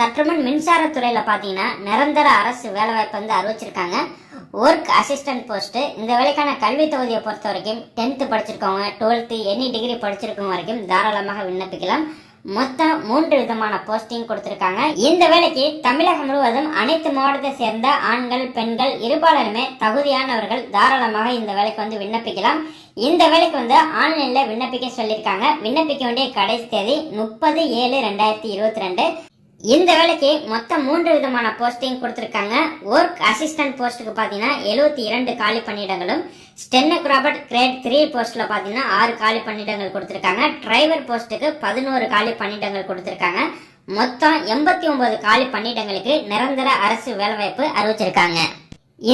சற்றுமுன் மின்சாரத்துறையில் பார்த்தீங்கன்னா நிரந்தர அரசு வேலைவாய்ப்பு வந்து அறிவிச்சிருக்காங்க. ஒர்க் அசிஸ்டன்ட் போஸ்ட்டு இந்த வேலைக்கான கல்வி தொகுதியை பொறுத்த வரைக்கும் டென்த்து படிச்சிருக்கவங்க டுவெல்த்து எனி டிகிரி படிச்சிருக்கவங்க வரைக்கும் தாராளமாக விண்ணப்பிக்கலாம். மொத்தம் மூன்று விதமான போஸ்டிங் கொடுத்திருக்காங்க. இந்த வேலைக்கு தமிழகம் முழுவதும் அனைத்து மாவட்டத்தை சேர்ந்த ஆண்கள் பெண்கள் இருபாலருமே தகுதியானவர்கள் தாராளமாக இந்த வேலைக்கு வந்து விண்ணப்பிக்கலாம். இந்த வேலைக்கு வந்து ஆன்லைன்ல விண்ணப்பிக்க சொல்லியிருக்காங்க. விண்ணப்பிக்க வேண்டிய கடைசி தேதி முப்பது ஏழு ரெண்டாயிரத்தி இருபத்தி ரெண்டு. இந்த வேலைக்கு மொத்தம் மூன்று விதமான போஸ்டிங் கொடுத்துருக்காங்க. ஒர்க் அசிஸ்டன்ட் போஸ்ட்டுக்கு பார்த்தீங்கன்னா எழுபத்தி இரண்டு காலி பணியிடங்களும் ஸ்டெனோகிராபட் கிரேட் த்ரீ போஸ்ட்டில் பார்த்தீங்கன்னா ஆறு காலி பணியிடங்கள் கொடுத்துருக்காங்க. டிரைவர் போஸ்ட்டுக்கு பதினோரு காலி பணியிடங்கள் கொடுத்துருக்காங்க. மொத்தம் எண்பத்தி ஒன்பது காலி பணியிடங்களுக்கு நிரந்தர அரசு வேலைவாய்ப்பு அறிவிச்சிருக்காங்க.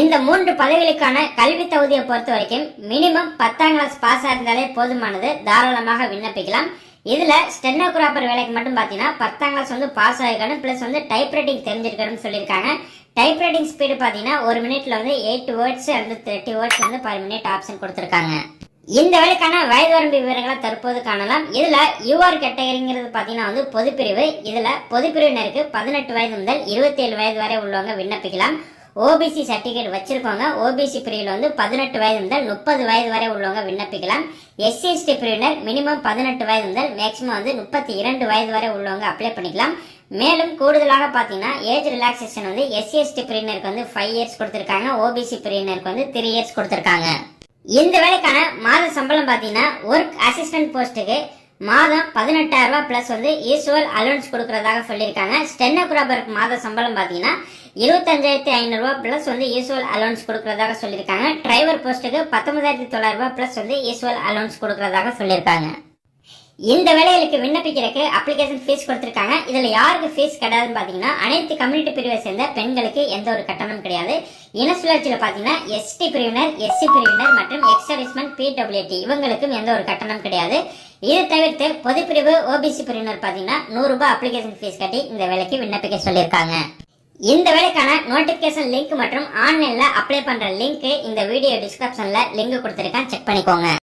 இந்த மூன்று பதவிகளுக்கான கல்வி தகுதியை பொறுத்த வரைக்கும் மினிமம் பத்தாம் கிளாஸ் பாஸ் இருந்தாலே போதுமானது. தாராளமாக விண்ணப்பிக்கலாம். இதுல ஸ்டெனோகிராபர் வேலைக்கு மட்டும் பாத்தீங்கன்னா பத்தாம் கிளாஸ் வந்து பாஸ் ஆகிருக்கணும் பிளஸ் வந்து டைப்ரைட்டிங் தெரிஞ்சிருக்கணும்னு சொல்லியிருக்காங்க. டைப்ரைட்டிங் ஸ்பீடு பாத்தீங்கன்னா ஒரு மினிட்ல வந்து eight words and thirty words வந்து பர் மினிட் ஆப்ஷன் கொடுத்திருக்காங்க. இந்த வேலைக்கான வயது வரம்பு விவரங்களை தற்போது காணலாம். இதுல யூஆர் கேட்டகரிங்கிறது பாத்தீங்கன்னா வந்து பொதுப்பிரிவு. இதுல பொதுப்பிரிவினருக்கு பதினெட்டு வயது முதல் இருபத்தி ஏழு வயது வரை உள்ளவங்க விண்ணப்பிக்கலாம். ஓபிசி சர்டிஃபிகேட் வச்சிருக்கவங்க ஓபிசி பிரிவில் வந்து பதினெட்டு வயது முதல் முப்பது வயது வரை உள்ளவங்க விண்ணப்பிக்கலாம். எஸ்சி எஸ்டி பிரிவினர் மினிமம் பதினெட்டு வயது முதல் மேக்சிமம் வந்து முப்பத்தி இரண்டு வயது வரை உள்ளவங்க அப்ளை பண்ணிக்கலாம். மேலும் கூடுதலாக பார்த்தீங்கன்னா ஏஜ் ரிலாக்ஸேஷன் வந்து எஸ்சி எஸ்டி பிரிவினருக்கு வந்து ஃபைவ் இயர்ஸ் கொடுத்துருக்காங்க. ஓபிசி பிரிவினருக்கு வந்து த்ரீ இயர்ஸ் கொடுத்துருக்காங்க. இந்த வேலைக்கான மாத சம்பளம் பார்த்தீங்கன்னா ஒர்க் அசிஸ்டன்ட் போஸ்ட்டுக்கு மாதம் பதினெட்டாயிரம் ரூபாய் பிளஸ் வந்து ஈஸ்வல் அலவன்ஸ் கொடுக்கறதாக சொல்லியிருக்காங்க. ஸ்டெனோகிராபருக்கு மாத சம்பளம் பார்த்தீங்கன்னா இருபத்தஞ்சாயிரத்தி ஐநூறு ரூபாய் பிளஸ் வந்து ஈஸ்வல் அலவன்ஸ் கொடுக்கறதாக சொல்லியிருக்காங்க. டிரைவர் போஸ்ட்டுக்கு பத்தொன்பதாயிரத்தி தொள்ளாயிரம் ரூபாய் பிளஸ் வந்து ஈஸ்வல் அலவன்ஸ் கொடுக்கறதாக சொல்லியிருக்காங்க. இந்த வேலைகளுக்கு விண்ணப்பிக்கிறதுக்கு அப்ளிகேஷன் ஃபீஸ் கொடுத்துருக்காங்க. இதில் யாருக்கு ஃபீஸ் கிடையாதுன்னு பார்த்தீங்கன்னா அனைத்து கம்யூனிட்டி பிரிவை சேர்ந்த பெண்களுக்கு எந்த ஒரு கட்டணம் கிடையாது. இன சுழற்சியில் பார்த்தீங்கன்னா எஸ்டி பிரிவினர் எஸ்சி பிரிவினர் மற்றும் எக்ஸர்விஸ்மெண்ட் பிடபிள்யூடி இவங்களுக்கும் எந்த ஒரு கட்டணம் கிடையாது. இது தவிர்த்து பொதுப்பிரிவு ஓபிசி பிரிவினர் பார்த்தீங்கன்னா நூறு ரூபாய் அப்ளிகேஷன் ஃபீஸ் கட்டி இந்த வேலைக்கு விண்ணப்பிக்க சொல்லியிருக்காங்க. இந்த வேலைக்கான நோட்டிபிகேஷன் லிங்க் மற்றும் ஆன்லைனில் அப்ளை பண்ணுற லிங்க் இந்த வீடியோ டிஸ்கிரிப்ஷனில் லிங்க் கொடுத்துருக்கேன். செக் பண்ணிக்கோங்க.